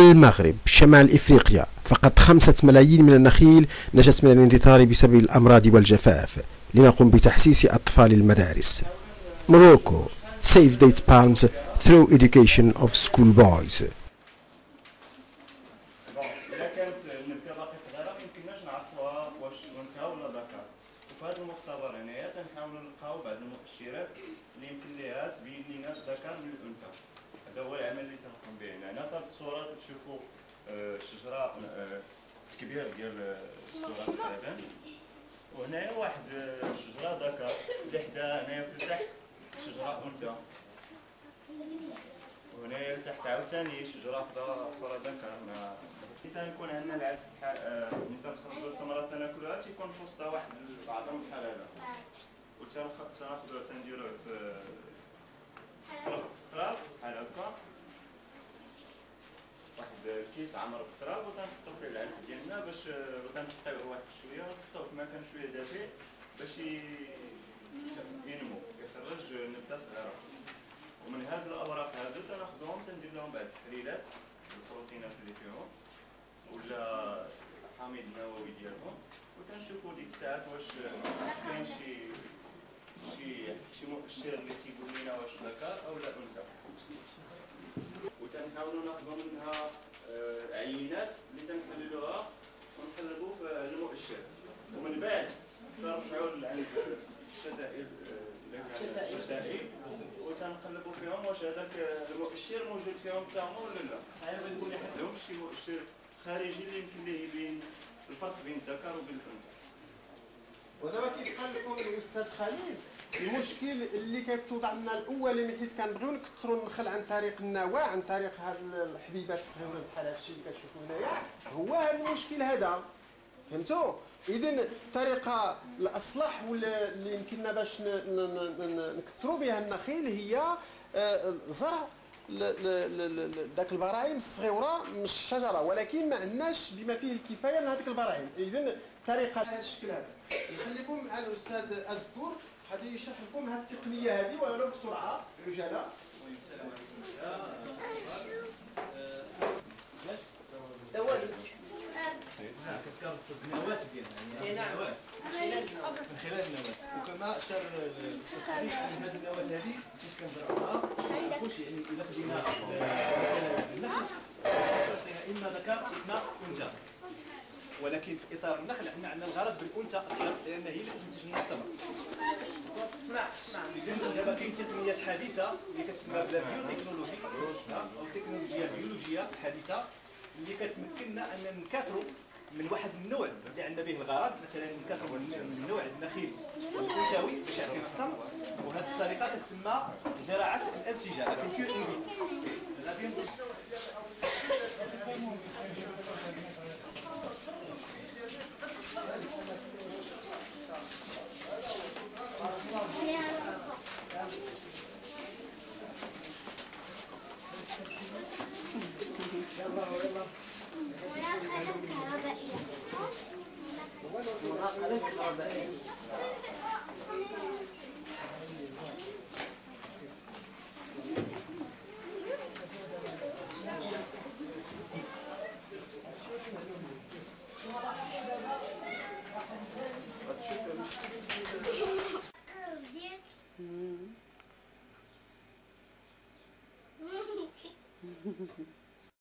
المغرب شمال إفريقيا. فقط خمسة ملايين من النخيل نجت من الاندثار بسبب الأمراض والجفاف. لنقوم بتحسيس أطفال المدارس. موروكو save dates palms through education of school boys. المؤشرات اللي يمكن ليها تبين لنا الذكر من الأنثى هذا هو العمل اللي تنقوم به هنا في هذه الصورة تشوفوا آه، شجره آه، تكبير ديال الصورة تقريبا وهنايا واحد آه، شجره ذكر اللي حدا هنايا في التحت شجره انثى وهنايا تحت عاوتاني شجره أخرى أخرى ذكر ما تنكون عندنا العلف بحال ملي تنخرجوا الثمرات تناكلوها تيكون في وسطها واحد العظم بحال هذا وتناخذوه تنديروه في في التراب بحال هكا الكيس عامر بالتراب وتنحطو فيه العلف ديالنا باش وتنسقيوه واحد شوية ونحطوه في مكان شوية دافئ باش ينمو يخرج نبته صغيره ومن هاد الاوراق هادو تناخذهم تندير لهم بعض التحليلات البروتينات اللي فيهم ولا الحامض النووي ديالهم وتنشوفوا ديك الساعات واش كاين شي شي شي مؤشر اللي تيقول لنا واش ذكر أو لا انثى وتنحاولوا ناخذوا منها واش هذاك المؤشر موجود فيهم حتى هما ولا لا؟ ما عندهمش شي مؤشر خارجي اللي يمكن ليه يبين الفرق بين الذكر وبين الانثى ودابا كيف قال لكم الأستاذ خالد المشكل اللي كتوضع لنا الاولي من حيث كنبغيو نكثروا النخل عن طريق النواه عن طريق هاد الحبيبات الصغيره بحال هادشي اللي كتشوفوا هنايا. هو هذا المشكل هذا. فهمتوا اذا الطريقة الاصلح ولا اللي يمكننا باش نكثروا بها النخيل هي آه، زرع ذاك البراعم الصغيرة من الشجرة. ولكن ما عندناش بما فيه الكفاية من هذيك البراعم. اذا طريقة هذا الشكل هذا. نخليكم مع الأستاذ ازكور غادي يشرح لكم هذه التقنية هذه ولو بسرعة. عجاله النواة ديالها يعني من خلال النواة وكما اشار التقنيش من هذه النواة هذه كيف كنزرعوها كلشي يعني الا خدينا آه، النخل اما ذكر اما انثى ولكن في اطار النخل إحنا عندنا الغرض بالانثى أكثر لأن هي اللي تنتج لنا الثمر اسمع اسمع دابا كاين تقنيات حديثه اللي كتسمى بالبيوتكنولوجي أو التكنولوجيا البيولوجيه الحديثه اللي كتمكننا ان نكاثروا من واحد النوع اللي عندنا به الغرض مثلا نكاثروا من نوع النخيل الانثوي باش يعطينا التمر وهذه الطريقة كتسمى زراعة الأنسجة لا كولتور ان ديال